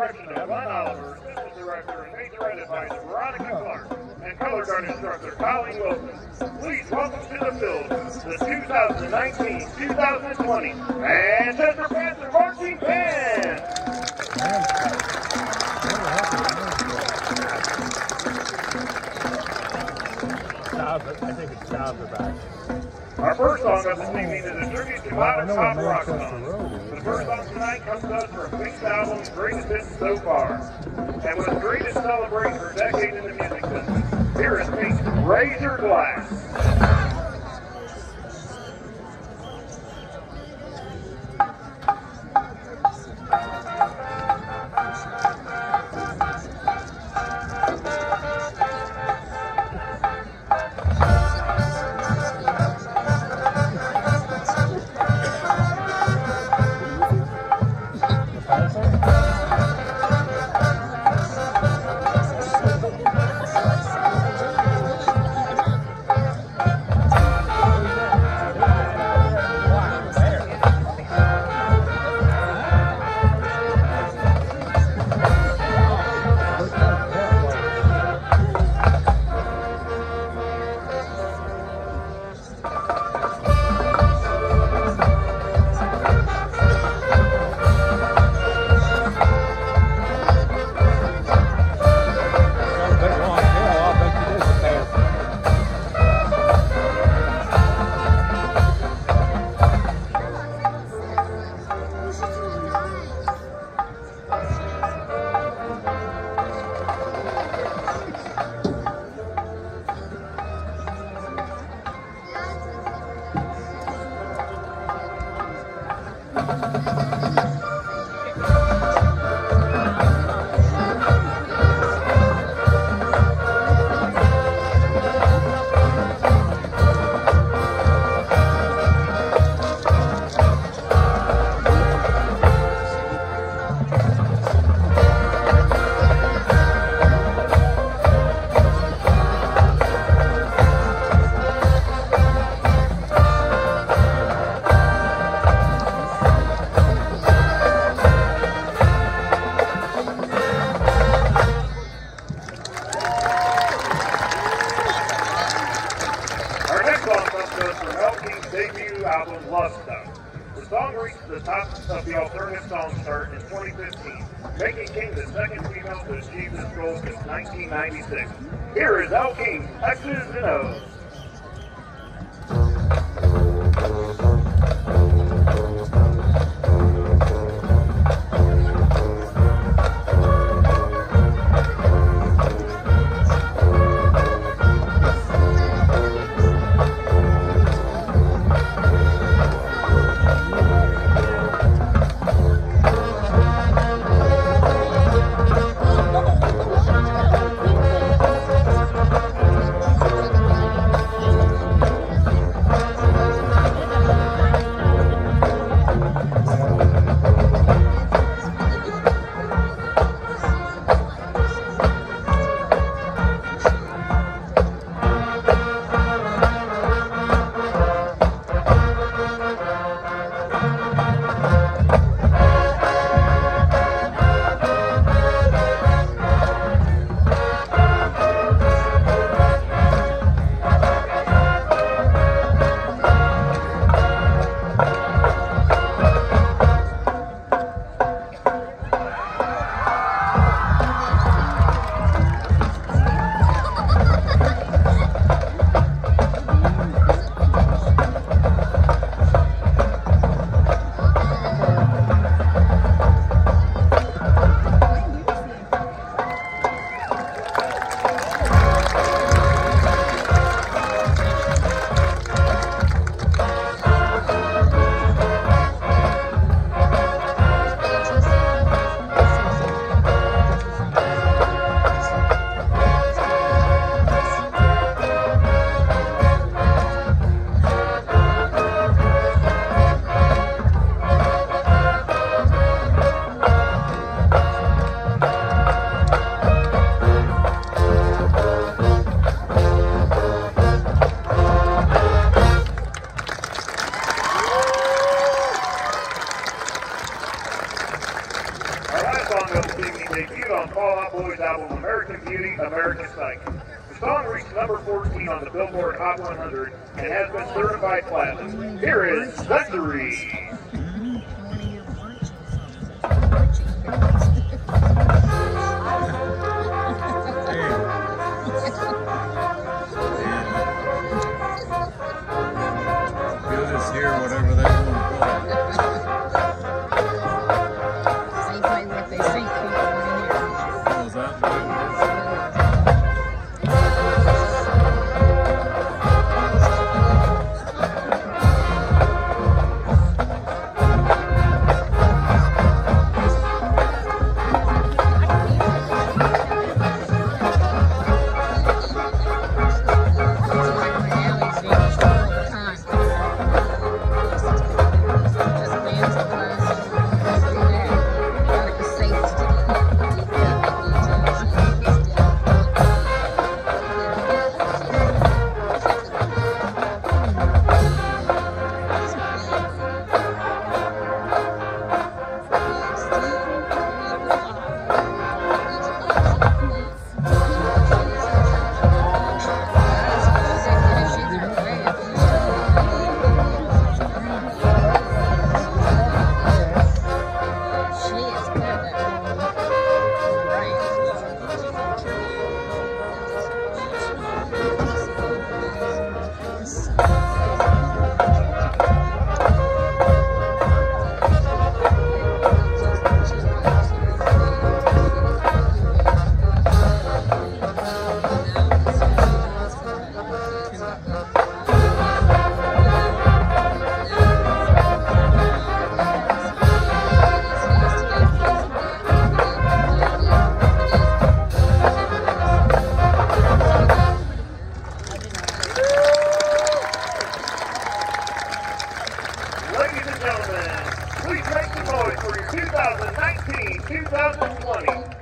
direction of Glenn Oliver, assistant director and major edit by Veronica Clark, and color guard instructor Colleen Wilson. Please welcome to the field the 2019-2020 Manchester Panther Marching Band. I think it's Stouser back. Our first song of this evening is a tribute to modern pop what rock songs. The first song tonight comes to us from Pink's album Greatest Hits So Far. And was great to celebrate her decade in the music business. Here is Pink's Raise Your Glass. 19's debut album, Love The song reached the top of the alternative song chart in 2015, making King the second female to achieve this goal since 1996. Here is Elle King, Texas and Debuted on Fall Out Boy's album American Beauty, American Psych. The song reached number 14 on the Billboard Hot 100 and has been certified platinum. Here is Century. You'll and